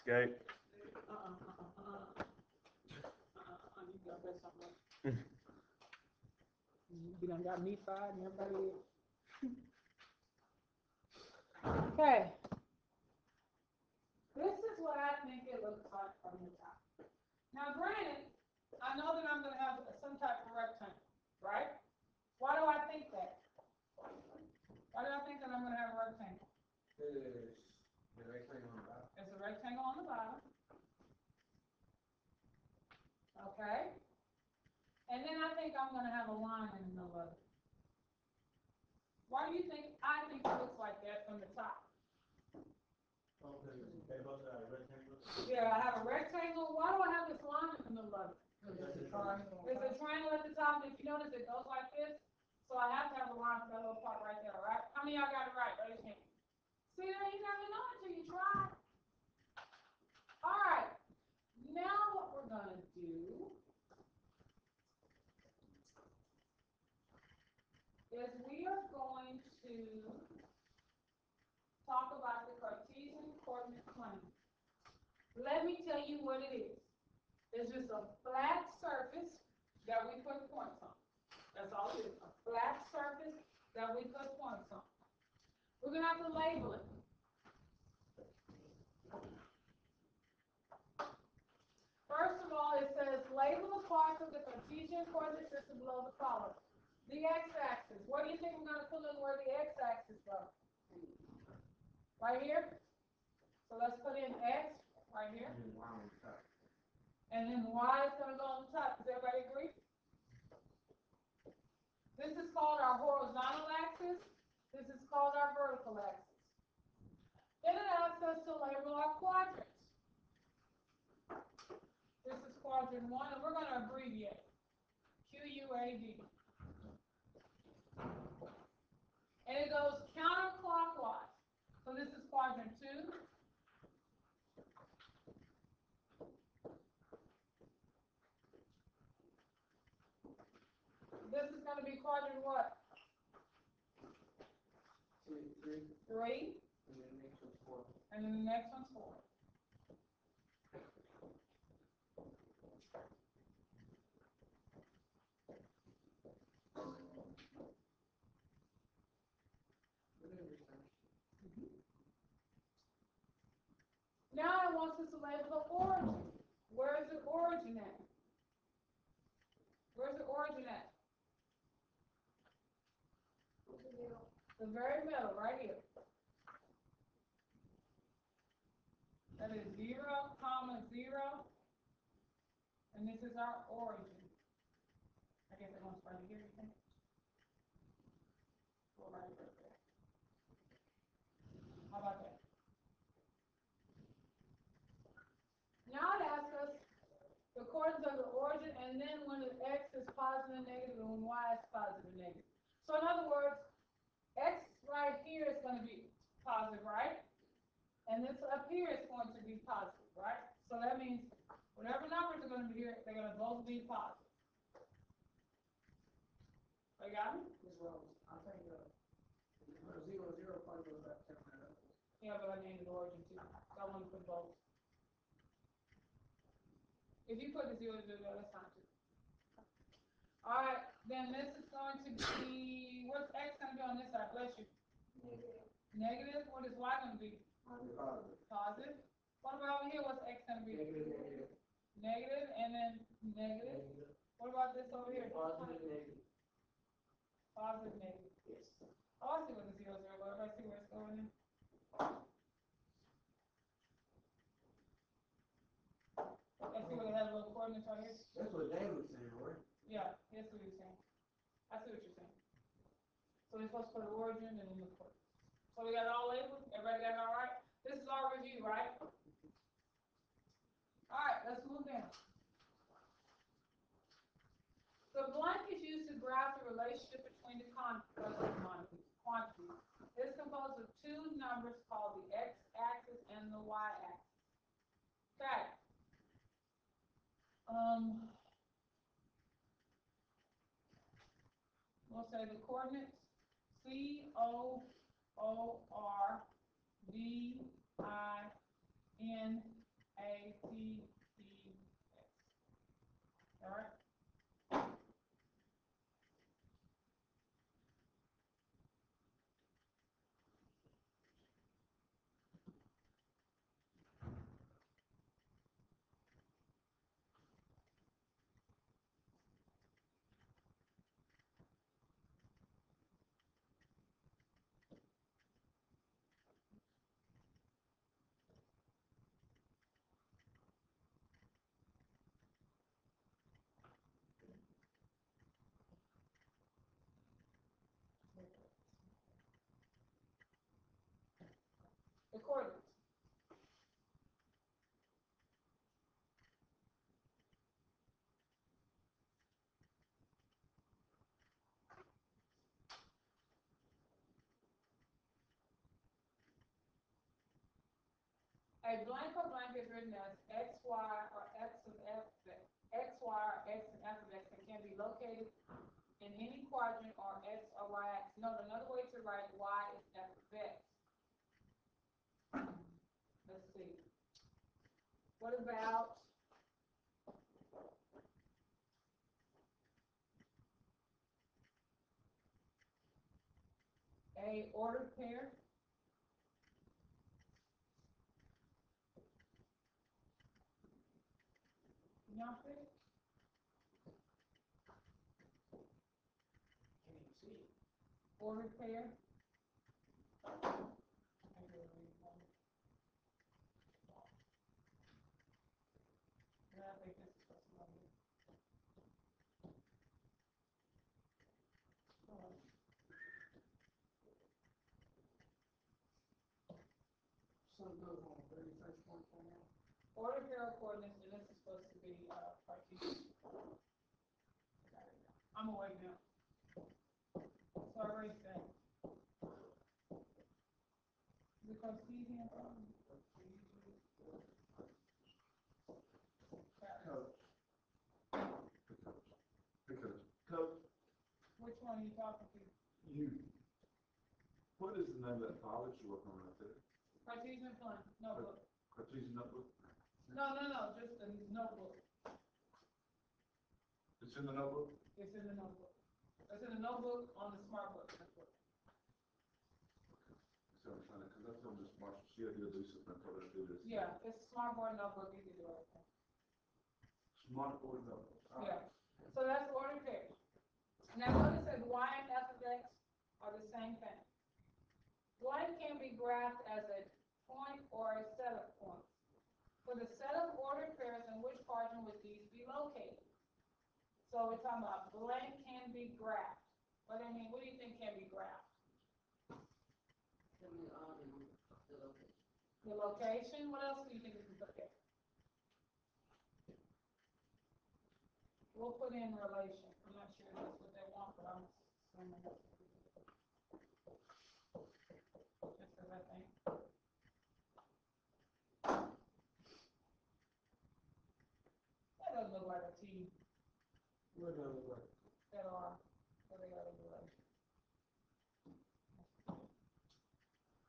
Escape. Uh-uh, you got that something. You done got me fired and everybody else. Okay. This is what I think it looks like from the top. Now granted, I know that I'm gonna have some type of rectangle, right? Why do I think that? Why do I think that I'm gonna have a rectangle? Is the rectangle on the bottom. There's a rectangle on the bottom. Okay? And then I think I'm gonna have a line in the middle of it. Why do you think, I think it looks like that from the top? Yeah, I have a rectangle, why do I have this line in the middle of it? That's a triangle. There's a triangle at the top, and if you notice, it goes like this, so I have to have a line for that little part right there, right? How many y'all got it right, raise your hand. See, you never know until you try. All right, now what we're gonna do is we are going to talk about the Cartesian coordinate plane. Let me tell you what it is. It's just a flat surface that we put points on. That's all it is, a flat surface that we put points on. We're gonna have to label it. First of all, it says label the parts of the Cartesian coordinate system below the following. The x-axis, where do you think we're gonna put in where the x-axis goes? Right here? So let's put in x right here. And Y on the top. And then Y is gonna go on the top, does everybody agree? This is called our horizontal axis, this is called our vertical axis. Then it asks us to label our quadrants. This is quadrant one, and we're gonna abbreviate, Q U A D. And it goes counterclockwise, so this is quadrant two, this is gonna be quadrant what, Two, three, three? and then next one's four. And then the next one's four. Whatever, sir. Now it wants us to label the origin. Where is the origin at? Where's the origin at? The very middle, right here. That is zero, comma, zero. And this is our origin. I guess it wants right here, you think? Go right there. How about that? Now it asks us coordinates of the origin, and then when the x is positive and negative, and when y is positive and negative. So in other words, x right here is gonna be positive, right? And this up here is going to be positive, right? So that means whatever numbers are gonna be here, they're gonna both be positive. You got me? Ms. Rose, I think, uh, zero, zero probably goes back to ten minutes. Yeah, but I named the origin too, so I want to put both. If you put the zero, zero, zero, that's fine too. Alright, then this is going to be, what's X gonna be on this side, bless you? Negative, what is Y gonna be? Positive. Positive. What about over here, what's X gonna be? Negative. Negative, negative, Negative, and then negative. negative, What about this over here? positive, negative. Positive, negative. Yes. Oh, I see what the but I see where it's going in? I see where they right here? That's what Dave was saying, right? Yeah, that's what you're saying. I see what you're saying. So we're supposed to put the origin and then the coordinates. So we got it all labeled? Everybody got it all right? This is our review, right? All right, let's move down. The blank is used to graph the relationship between the uh, quantities. It's composed of two numbers called the x-axis and the y-axis. Okay. Um, we'll say the coordinates C O O R D I N A, T, E, X. Alright? The A blank or blank is written as x, y, or x of f, x, y, or x and f of x that can be located in any quadrant or x or y axis. No, another way to write y is f of x. Let's see. What about? A ordered pair? It? Can't even see. Ordered pair? I can read one. Yeah, I think this is supposed to be. Oh, Sun goes on thirty-first point right now. Order pair of coordinates, and this is supposed to be, uh, Cartesian. I'm awake now. So I already said. The Cartesian, um. Coach. Because, coach, Which one are you talking to? you, what is the name of that that you're working on right there? Cartesian plan, notebook. Cartesian notebook? No, no, no, just the notebook. It's in the notebook? It's in the notebook. It's in the notebook on the smart book. So I'm trying to, cause that's told Miss Marshall, she had to do something, I told her to do this. Yeah, it's smart board notebook, you can do it. Smart board notebook. All right. Yeah, so that's the order pairs. Now, notice that y and f of x are the same thing. One can be graphed as a point or a set of points. For the set of ordered pairs, in which quadrant would these be located? So we're talking about blank can be graphed. What I mean, what do you think can be graphed? The location? The location, what else do you think we can? We'll put in relation, I'm not sure that's what they want, but I'm assuming that's what we do. Just as I think. That doesn't look like a T, Where does work? that are, what they gotta.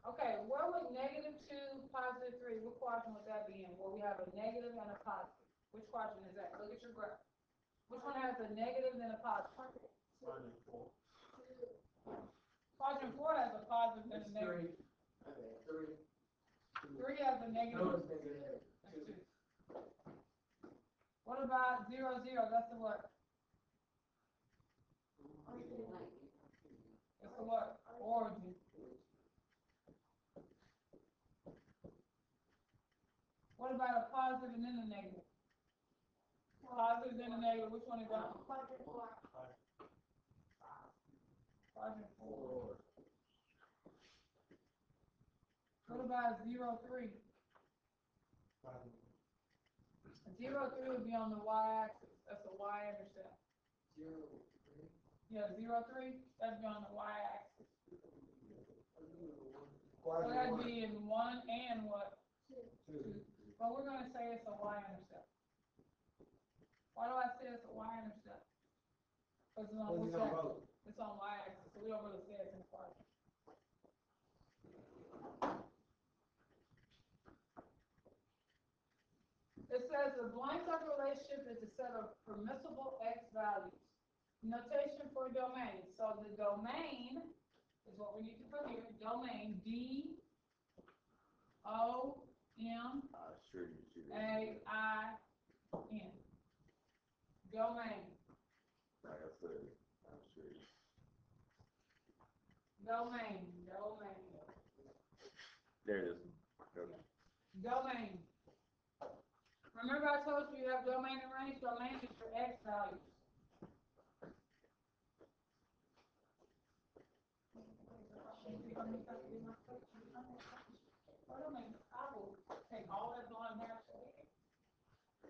Okay, where would negative two, positive three, what quadrant would that be in? Well, we have a negative and a positive? Which quadrant is that? Look at your graph. Which one has a negative and a positive? Quadrant four Quadrant 4 has a positive and a negative. three. Okay, three. Three has a No, negative. it's negative. Two. What about zero, zero? That's the what? It's the what? Origin. What about a positive and then a negative? Positive then a negative, which one is that? Quadrant four. Quadrant four. What about zero, three? Zero, three would be on the y-axis, that's the y-intercept. Zero, three. Yeah, zero, three, that'd be on the y-axis. So that'd be in one and what? Two. But we're gonna say it's a y-intercept. Why do I say it's a y-intercept? Cause it's on, Cause which it's on axis? It's on y-axis, so we don't really say it's in quadrant. It says the blank relationship is a set of permissible X values. Notation for domain, so the domain is what we need to put here, domain, D, O, M, I sure you see that. A, I, N. Domain, Like I said, I'm sure domain, domain, There it is. Okay. domain. Remember I told you you have domain and range, domain is your X all.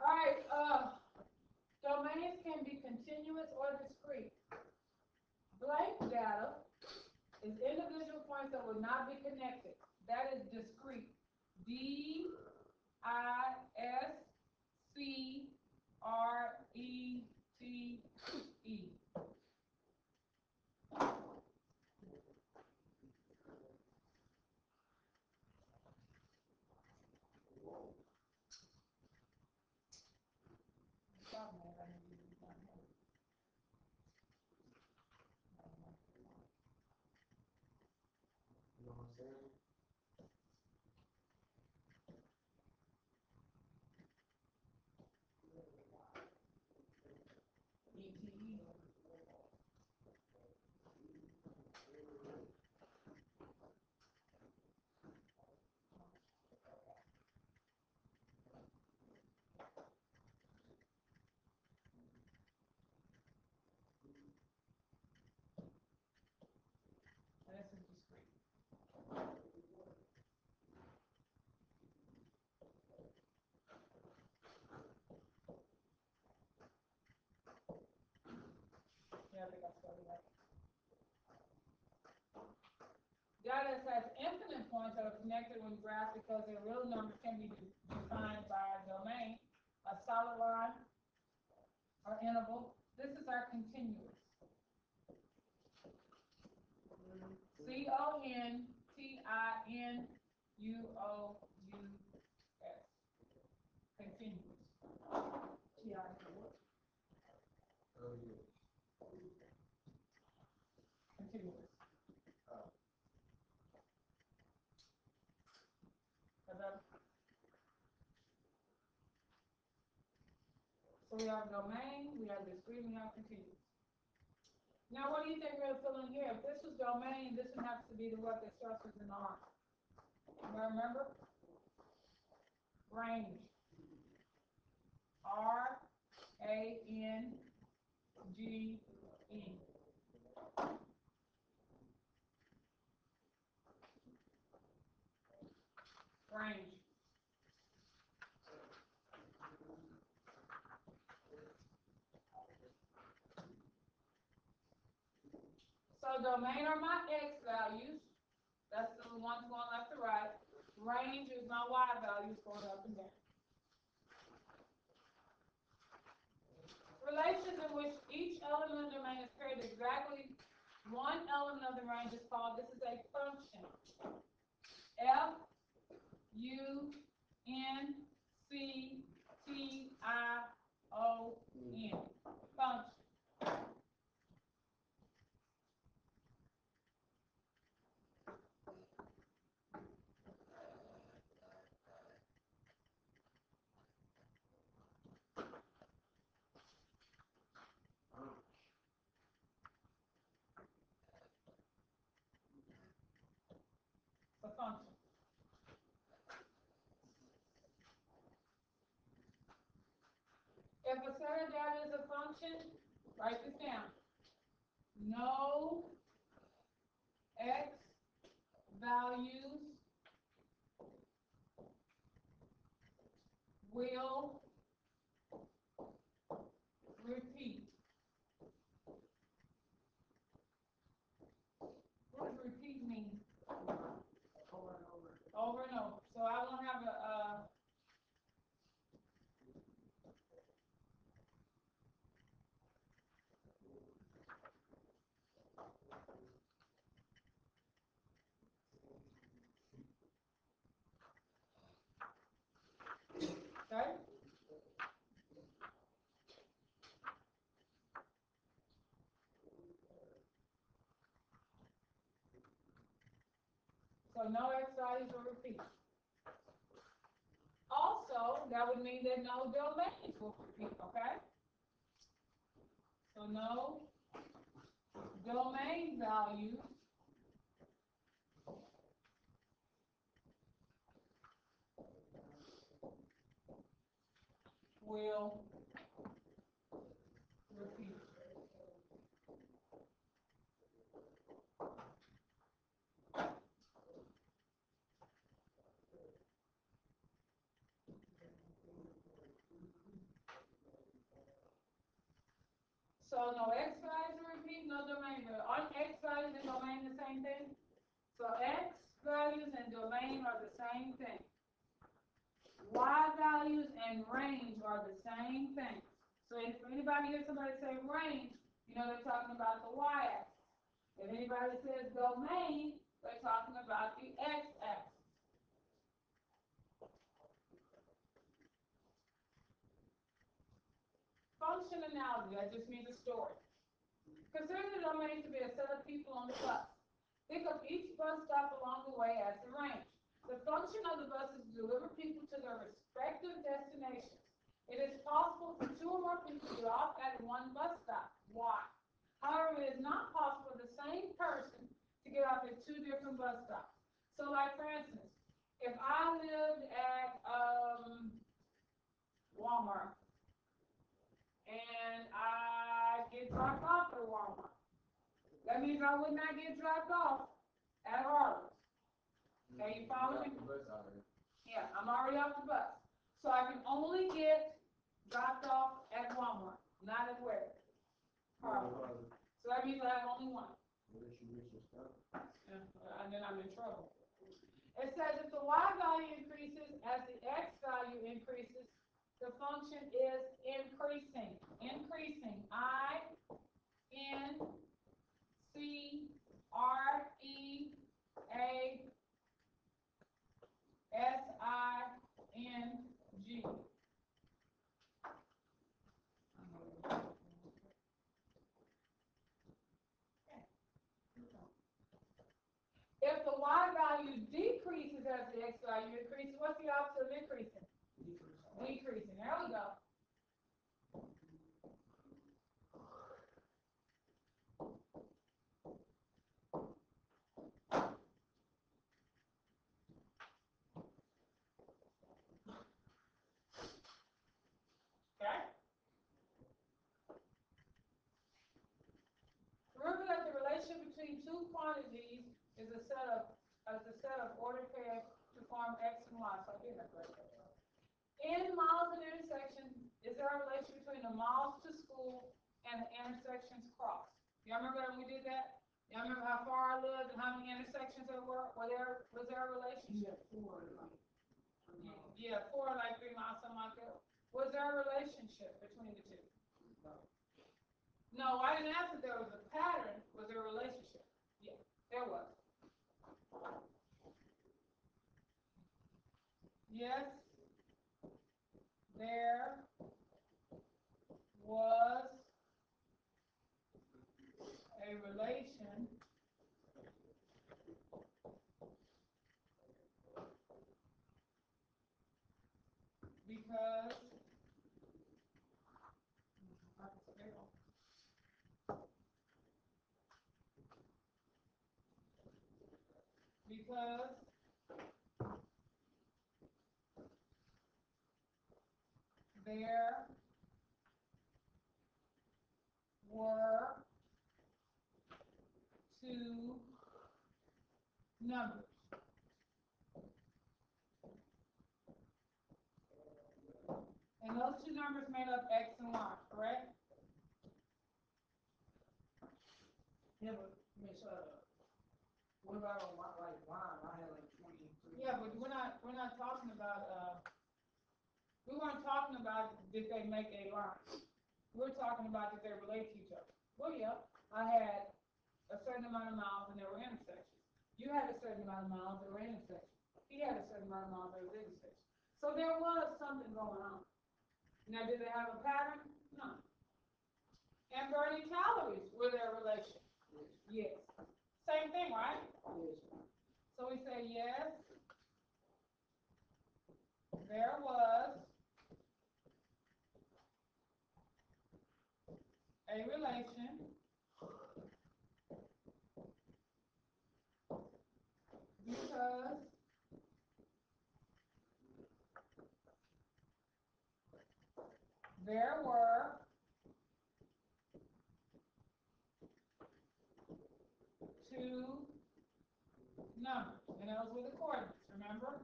Alright, uh, domains can be continuous or discrete. Blank data is individual points that will not be connected. That is discrete. D, I, S, C, R, E, T, E. You know what I'm saying? E, T, E. And this is discrete. Yeah, I think I spelled it right. Data has infinite points that are connected when graphed because their real numbers can be defined by a domain, a solid line, or interval. This is our continuous. C O N T I N U O U S. Continuous. T I N what? Oh, yeah. Continuous. Oh. Is that- So we have domain, we have discrete, we have continuous. Now, what do you think we're filling here? If this was domain, this one has to be the what that starts with an R. Remember? Range. R, A, N, G, E. Range. So domain are my X values, that's the ones going left to right. Range is my Y values going up and down. Relations in which each element of the domain is paired exactly one element of the range is called, this is a function. F, U, N, C, T, I, O, N, function. a function. If a set of data is a function, write this down. No x values will repeat. What does repeat mean? over and over. Over and over, so I won't have a, uh. So no values will repeat. Also, that would mean that no domains will repeat, okay? So no domain values will repeat. No X values repeat, no domain,val- aren't X values and domain the same thing? So X values and domain are the same thing. Y values and range are the same thing. So if anybody hears somebody say range, you know they're talking about the Y axis. If anybody says domain, they're talking about the X axis. Function analogy, that just means story. Consider the domain to be a set of people on the bus. Think of each bus stop along the way as the range. The function of the bus is to deliver people to their respective destinations. It is possible for two or more people to get off at one bus stop. Why? However, it is not possible for the same person to get off at two different bus stops. So like for instance, if I lived at, um, Walmart, and I get dropped off at Walmart, that means I would not get dropped off at Harlem. Okay, you follow me? Yeah, I'm already off the bus. So I can only get dropped off at Walmart, not at where? Harlem. So that means I have only one. Yeah, And then I'm in trouble. It says if the Y value increases as the X value increases, the function is increasing, increasing. I, N, C, R, E, A, S, I, N, G. If the Y value decreases as the X value increases, what's the opposite of increasing? Decreasing, there we go. Okay? Remember that the relation between two quantities is a set of, is a set of ordered pairs to form X and Y. In miles and intersections, is there a relation between the miles to school and the intersections crossed? Y'all remember when we did that? Y'all remember how far I lived and how many intersections there were? Were there, was there a relationship? Yeah, four, like three miles, something like that. Was there a relationship between the two? No, I didn't ask if there was a pattern, was there a relationship? Yeah, there was. Yes, there was a relation because because there were two numbers. And those two numbers made up X and Y, correct? Yeah, but, Miss, uh, what about on my, like, mine, I had like. Yeah, but we're not, we're not talking about, uh, we weren't talking about did they make a line. We're talking about did they relate to each other. Well, yeah, I had a certain amount of miles and there were intersections. You had a certain amount of miles, and there were intersections. He had a certain amount of miles, and there was intersections. So there was something going on. Now, did they have a pattern? No. And burning calories, were there a relation? Yes. Same thing, right? So we say yes. There was a relation because there were two numbers, and those were the coordinates, remember?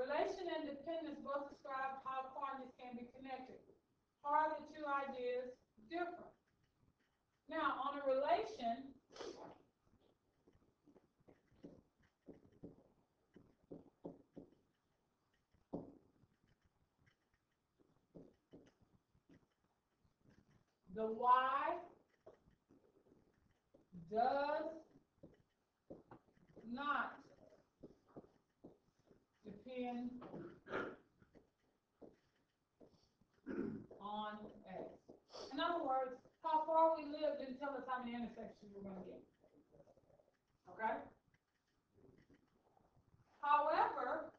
Relation and dependence both describe how coordinates can be connected. How are the two ideas different? Now, on a relation, the Y does not depend on X. In other words, how far we live didn't tell us how many intersections we're gonna get. Okay? However,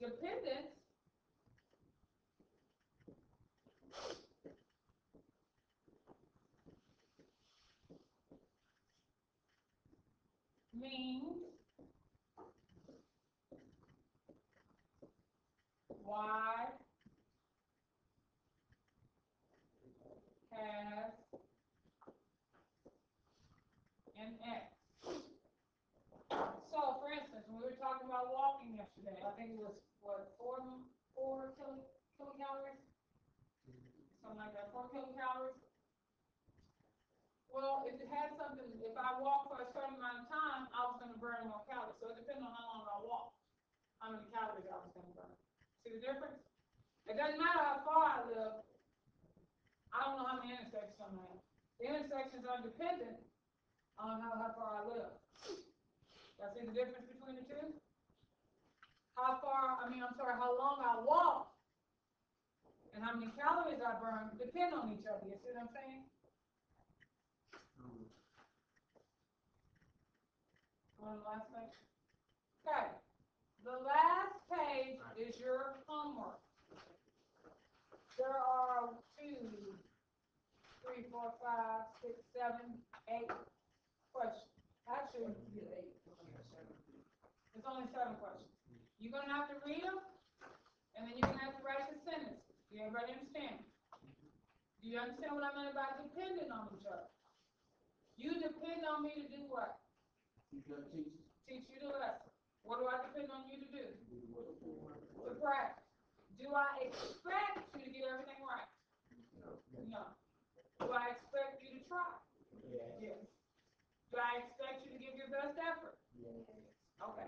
dependence means Y has an X. So, for instance, when we were talking about yesterday, I think it was, what, four, four kilo, kilocalories? Something like that, four kilocalories? Well, if it had something, if I walked for a certain amount of time, I was gonna burn more calories, so it depends on how long I walk, how many calories I was gonna burn. See the difference? It doesn't matter how far I live, I don't know how many intersections I'm at. The intersections are dependent on how, how far I live. Y'all see the difference between the two? How far, I mean, I'm sorry, how long I walk and how many calories I burn depend on each other, you see what I'm saying? On the last page? Okay, the last page is your homework. There are two, three, four, five, six, seven, eight questions. Actually, it's only seven questions. You're gonna have to read them, and then you're gonna have to write your sentences. Do you everybody understand? Do you understand what I meant about depending on each other? You depend on me to do what? Teach teach you the lesson. What do I depend on you to do? To practice. Do I expect you to get everything right? No. Do I expect you to try? Yes. Do I expect you to give your best effort? Yes. Okay.